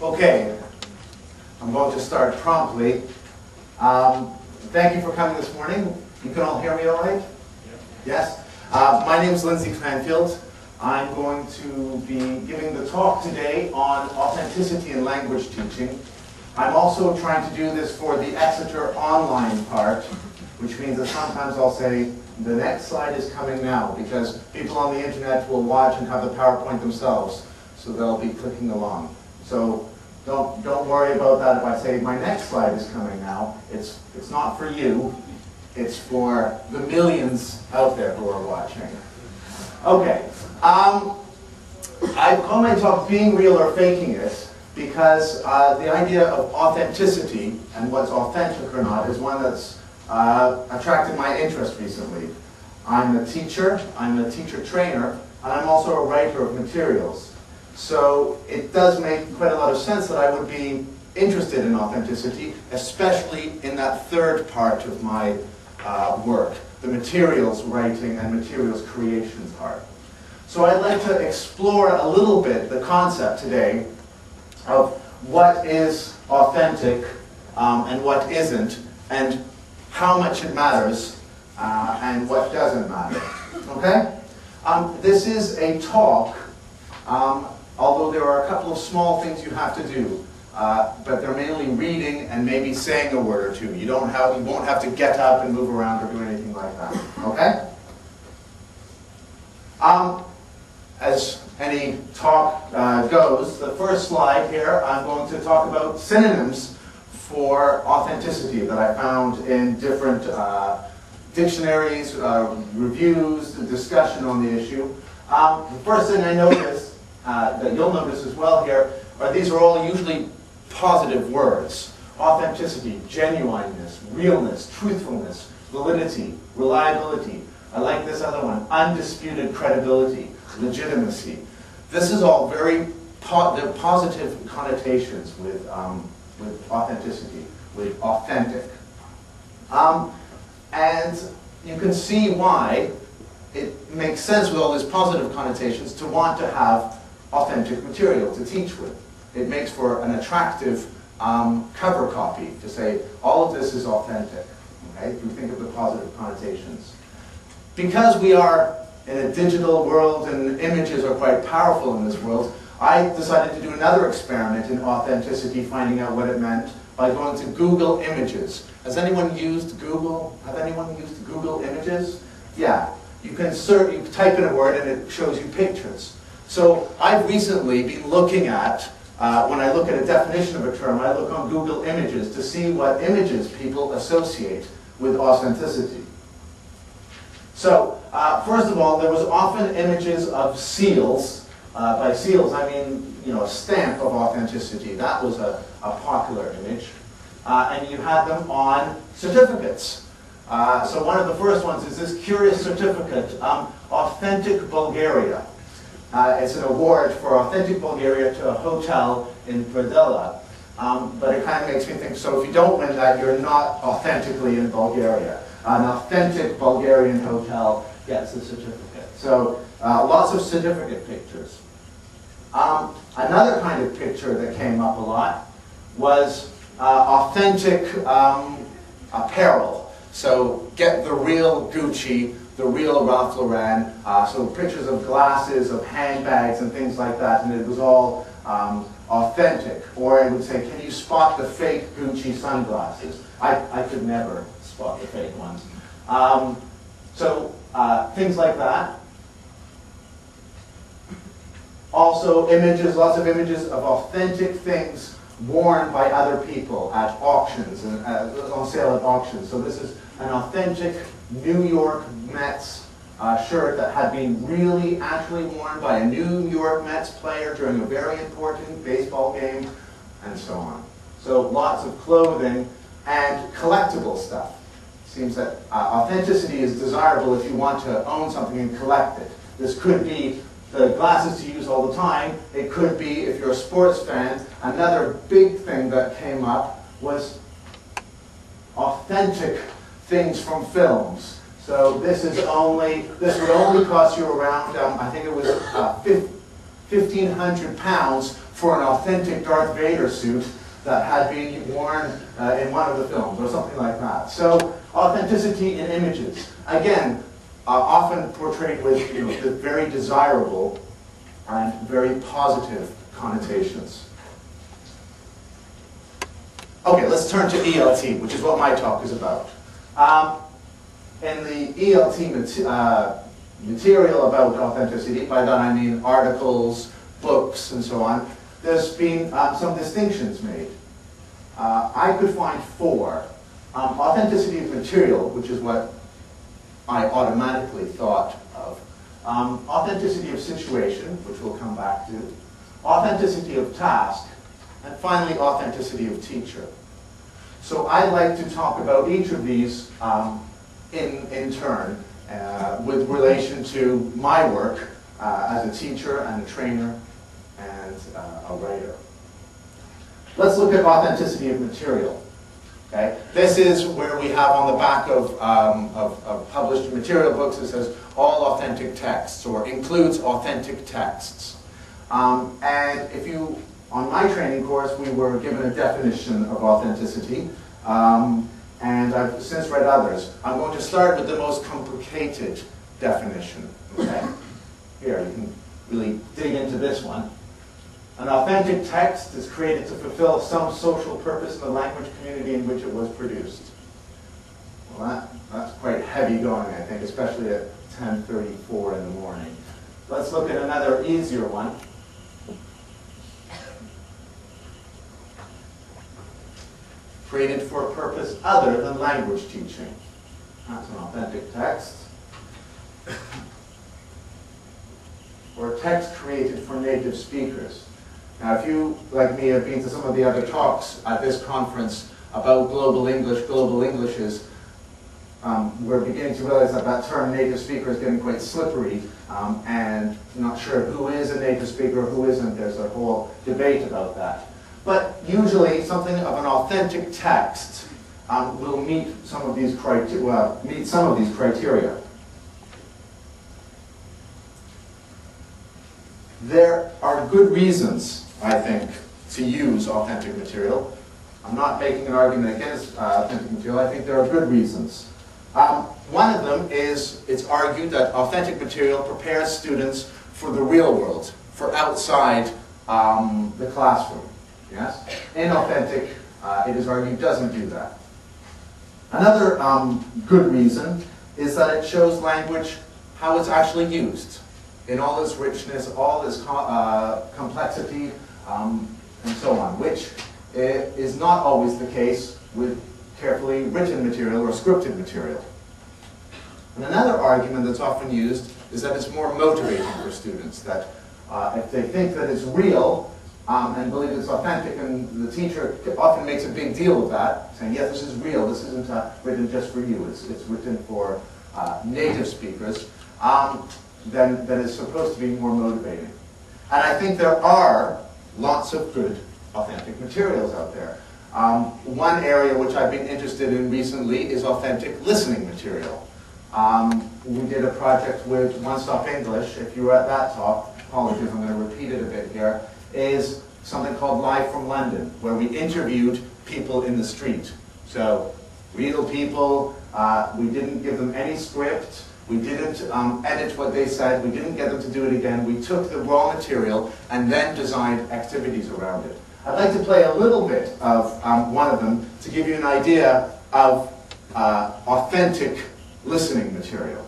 Okay, I'm going to start promptly. Um, thank you for coming this morning. You can all hear me all right? Yes? Uh, my name is Lindsay Clandfield. I'm going to be giving the talk today on authenticity in language teaching. I'm also trying to do this for the Exeter online part, which means that sometimes I'll say, the next slide is coming now, because people on the internet will watch and have the PowerPoint themselves, so they'll be clicking along. So don't, don't worry about that if I say my next slide is coming now. It's, it's not for you, it's for the millions out there who are watching. Okay, um, I call my talk Being Real or Faking It because uh, the idea of authenticity and what's authentic or not is one that's uh, attracted my interest recently. I'm a teacher, I'm a teacher trainer, and I'm also a writer of materials. So it does make quite a lot of sense that I would be interested in authenticity, especially in that third part of my uh, work, the materials writing and materials creation part. So I'd like to explore a little bit the concept today of what is authentic um, and what isn't, and how much it matters uh, and what doesn't matter. Okay? Um, this is a talk, um, although there are a couple of small things you have to do. Uh, but they're mainly reading and maybe saying a word or two. You don't have, you won't have to get up and move around or do anything like that. Okay? Um, as any talk uh, goes, the first slide here, I'm going to talk about synonyms for authenticity that I found in different uh, dictionaries, uh, reviews, discussion on the issue. Um, the first thing I noticed, uh, that you'll notice as well here, are these are all usually positive words. Authenticity, genuineness, realness, truthfulness, validity, reliability. I like this other one, undisputed credibility, legitimacy. This is all very po positive connotations with, um, with authenticity, with authentic. Um, and you can see why it makes sense with all these positive connotations to want to have authentic material to teach with. It makes for an attractive um, cover copy to say all of this is authentic, okay, if you think of the positive connotations. Because we are in a digital world and images are quite powerful in this world, I decided to do another experiment in authenticity, finding out what it meant by going to Google Images. Has anyone used Google? Have anyone used Google Images? Yeah. You can search, you type in a word and it shows you pictures. So I've recently been looking at, uh, when I look at a definition of a term, I look on Google Images to see what images people associate with authenticity. So, uh, first of all, there was often images of seals. Uh, by seals, I mean, you know, a stamp of authenticity. That was a, a popular image. Uh, and you had them on certificates. Uh, so one of the first ones is this curious certificate, um, Authentic Bulgaria. Uh, it's an award for Authentic Bulgaria to a hotel in Verdela. Um, but it kind of makes me think, so if you don't win that, you're not authentically in Bulgaria. An authentic Bulgarian hotel gets the certificate. So uh, lots of certificate pictures. Um, another kind of picture that came up a lot was uh, authentic um, apparel. So get the real Gucci, the real Ralph Lauren, uh, so pictures of glasses, of handbags and things like that, and it was all um, authentic. Or I would say, can you spot the fake Gucci sunglasses? I, I could never spot the fake ones. Um, so uh, things like that. Also images, lots of images of authentic things worn by other people at auctions and uh, on sale at auctions. So this is an authentic New York Mets uh, shirt that had been really actually worn by a New York Mets player during a very important baseball game, and so on. So lots of clothing and collectible stuff. Seems that uh, authenticity is desirable if you want to own something and collect it. This could be the glasses to use all the time. It could be, if you're a sports fan, another big thing that came up was authentic things from films. So this is only, this would only cost you around, um, I think it was uh, 1,500 pounds for an authentic Darth Vader suit that had been worn uh, in one of the films or something like that. So authenticity in images, again, uh, often portrayed with you know, very desirable and very positive connotations. Okay, let's turn to ELT, which is what my talk is about. Um, in the ELT uh, material about authenticity, by that I mean articles, books, and so on, there's been um, some distinctions made. Uh, I could find four. Um, authenticity of material, which is what I automatically thought of. Um, authenticity of situation, which we'll come back to. Authenticity of task. And finally, authenticity of teacher. So I'd like to talk about each of these um, in, in turn uh, with relation to my work uh, as a teacher and a trainer and uh, a writer. Let's look at authenticity of material. Okay? This is where we have on the back of, um, of, of, published material books, it says all authentic texts, or includes authentic texts. Um, and if you, on my training course, we were given a definition of authenticity, um, and I've since read others. I'm going to start with the most complicated definition. Okay? Here, you can really dig into this one. An authentic text is created to fulfill some social purpose in the language community in which it was produced. Well, that, that's quite heavy going, I think, especially at 10.34 in the morning. Let's look at another easier one. Created for a purpose other than language teaching. That's an authentic text. or a text created for native speakers. Now, if you, like me, have been to some of the other talks at this conference about global English, global Englishes, um, we're beginning to realize that that term native speaker is getting quite slippery um, and not sure who is a native speaker, who isn't. There's a whole debate about that. But usually something of an authentic text um, will meet some of these criteria, well, meet some of these criteria. There are good reasons I think, to use authentic material. I'm not making an argument against uh, authentic material. I think there are good reasons. Um, one of them is it's argued that authentic material prepares students for the real world, for outside um, the classroom. Yes? Inauthentic, uh, it is argued, doesn't do that. Another um, good reason is that it shows language how it's actually used in all its richness, all its co uh, complexity, um, and so on, which is not always the case with carefully written material or scripted material. And another argument that's often used is that it's more motivating for students, that uh, if they think that it's real um, and believe it's authentic, and the teacher often makes a big deal of that, saying, yes, this is real, this isn't uh, written just for you, it's, it's written for uh, native speakers, um, then, then it's supposed to be more motivating. And I think there are lots of good authentic materials out there. Um, one area which I've been interested in recently is authentic listening material. Um, we did a project with One Stop English. If you were at that talk, apologies, I'm going to repeat it a bit here, is something called Live from London, where we interviewed people in the street. So real people, uh, we didn't give them any script, we didn't um, edit what they said. We didn't get them to do it again. We took the raw material and then designed activities around it. I'd like to play a little bit of um, one of them to give you an idea of uh, authentic listening material.